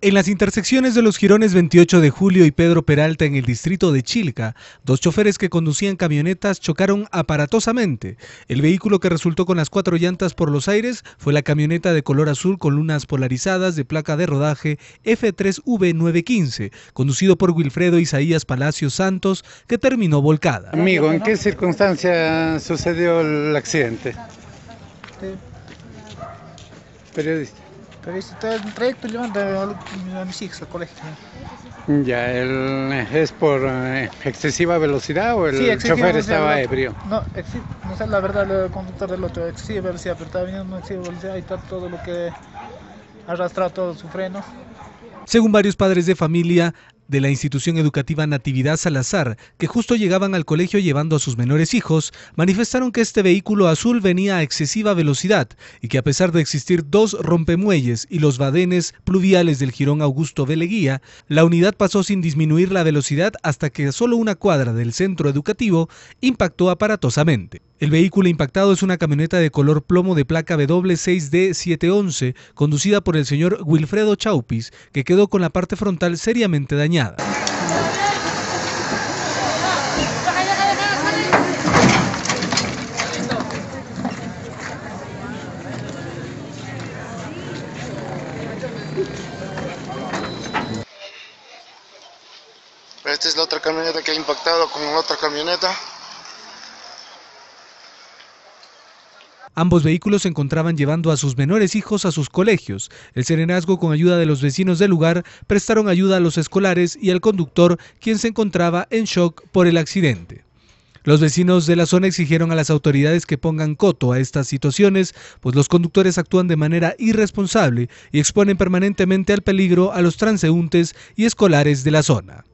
En las intersecciones de los jirones 28 de julio y Pedro Peralta en el distrito de Chilca, dos choferes que conducían camionetas chocaron aparatosamente. El vehículo que resultó con las cuatro llantas por los aires fue la camioneta de color azul con lunas polarizadas de placa de rodaje F3V915, conducido por Wilfredo Isaías Palacios Santos, que terminó volcada. Amigo, ¿en qué circunstancia sucedió el accidente? Periodista. Pero está el trayecto llevando a, mis hijos al colegio. Ya, el, ¿es por eh, excesiva velocidad o el chofer estaba ebrio? No, no sé la verdad el conductor del otro, excesiva velocidad, pero estaba viniendo excesiva velocidad y está todo lo que arrastrado todo su freno. Según varios padres de familia, de la institución educativa Natividad Salazar, que justo llegaban al colegio llevando a sus menores hijos, manifestaron que este vehículo azul venía a excesiva velocidad y que a pesar de existir dos rompemuelles y los badenes pluviales del jirón Augusto Veleguía, la unidad pasó sin disminuir la velocidad hasta que solo una cuadra del centro educativo impactó aparatosamente. El vehículo impactado es una camioneta de color plomo de placa W6D711, conducida por el señor Wilfredo Chaupis, que quedó con la parte frontal seriamente dañada. Esta es la otra camioneta que ha impactado con otra camioneta. Ambos vehículos se encontraban llevando a sus menores hijos a sus colegios. El serenazgo, con ayuda de los vecinos del lugar, prestaron ayuda a los escolares y al conductor, quien se encontraba en shock por el accidente. Los vecinos de la zona exigieron a las autoridades que pongan coto a estas situaciones, pues los conductores actúan de manera irresponsable y exponen permanentemente al peligro a los transeúntes y escolares de la zona.